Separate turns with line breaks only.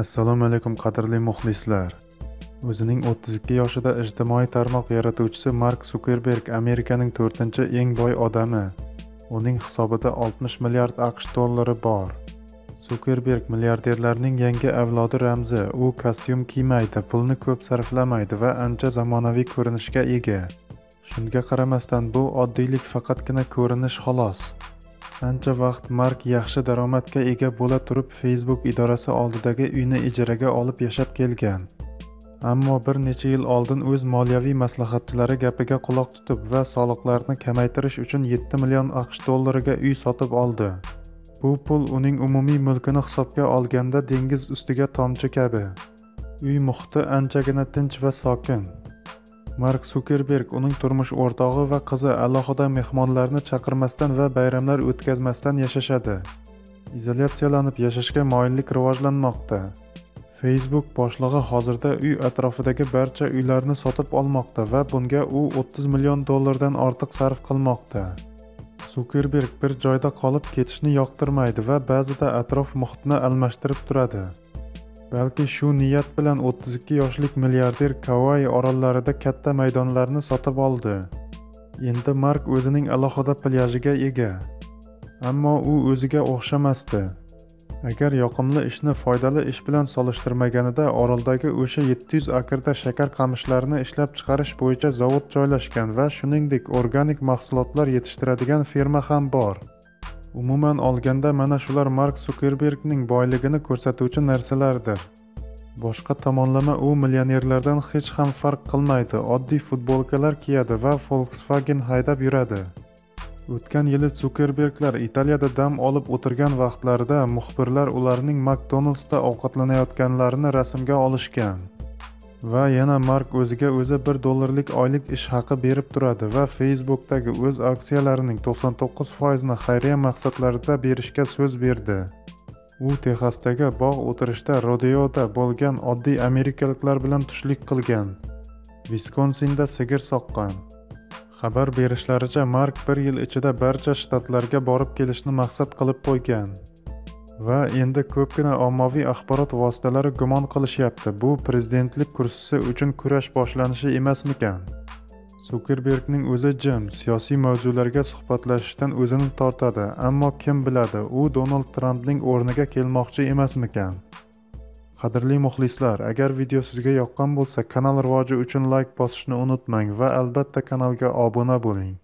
assalomu alaykum qadrli muxlislar. O'zining 32 yoshida ijtimoiy tarmoq yaratuvchisi mark sukerberg amerikaning to'rtinchi eng boy odami. Uning hisobida 60 milliard aqsh dollari bor. Sukerberg milliarderlarning yangi avlodi ramzi u kostyum kiymaydi pulni ko'p sarflamaydi va ancha zamonaviy ko'rinishga ega. Shunga qaramasdan bu oddiylik faqatgina ko'rinish xolos. Ancha vaqt mark yaxshi daromadga ega bo'la turib facebook idorasi oldidagi uyni ijaraga olib yashab kelgan. Ammo bir necha yil oldin o'z moliyaviy maslahatchilari gapiga quloq tutib va soliqlarni kamaytirish uchun 7 million aqsh dollariga uy sotib oldi. Bu pul uning umumiy mulkini hisobga olganda dengiz ustiga tomchi kabi. Uy muhiti anchagina tinch va sokin. Mark sukerberg uning turmush o'rtog'i va qizi alohida mehmonlarni chaqirmasdan va bayramlar o'tkazmasdan yashashadi. Izolyatsiyalanib yashashga moyillik rivojlanmoqda. Facebook boshlig'i hozirda uy atrofidagi barcha uylarni sotib olmoqda va bunga u 30 million dollardan ortiq sarf qilmoqda. Sukerberg bir joyda qolib ketishni yoqtirmaydi va ba'zida atrof muhitni almashtirib turadi. Balki shu niyat bilan 32 yoshlik milliarder kavai orollarida katta maydonlarni sotib oldi. Endi mark o'zining alohida plyajiga ega. Ammo u o'ziga o'xshamasdi. Agar yoqimli ishni foydali ish bilan solishtirmaganida oroldagi o'sha 700 akrda shakar qamishlarini ishlab chiqarish bo'yicha zavod joylashgan va shuningdek organik mahsulotlar yetishtiradigan ferma ham bor. Umuman olganda mana shular mark sukerbergning boyligini ko'rsatuvchi narsalardir boshqa tomonlama u millionerlardan hech ham farq qilmaydi. Oddiy futbolkalar kiyadi va volkswagen haydab yuradi. O'tgan yili sukerberglar italiyada dam olib o'tirgan vaqtlarida muxbirlar ularning makdonaldsda ovqatlanayotganlarini rasmga olishgan. Va yana mark o'ziga o'zi 1 dollarlik oylik ish haqi berib turadi va facebookdagi o'z aksiyalarining 99 foizini xayriya maqsadlarida berishga so'z berdi. U texasdagi bog' o'tirishda rodeoda bo'lgan oddiy amerikaliklar bilan tushlik qilgan. Viskonsinda sigir soqqan. Xabar berishlaricha mark bir yil ichida barcha shtatlarga borib kelishni maqsad qilib qo'ygan. Va endi ko'pgina ommaviy axborot vositalari gumon qilishyapti. Bu prezidentlik kursisi uchun kurash boshlanishi emasmikan? Sukerbergning o'zi jim siyosiy mavzularga suhbatlashishdan o'zini tortadi ammo kim biladi u donald trampning o'rniga kelmoqchi emasmikan? Qadrli muxlislar agar video sizga yoqqan bo'lsa kanal rivoji uchun layk bosishni unutmang va albatta kanalga obuna bo'ling.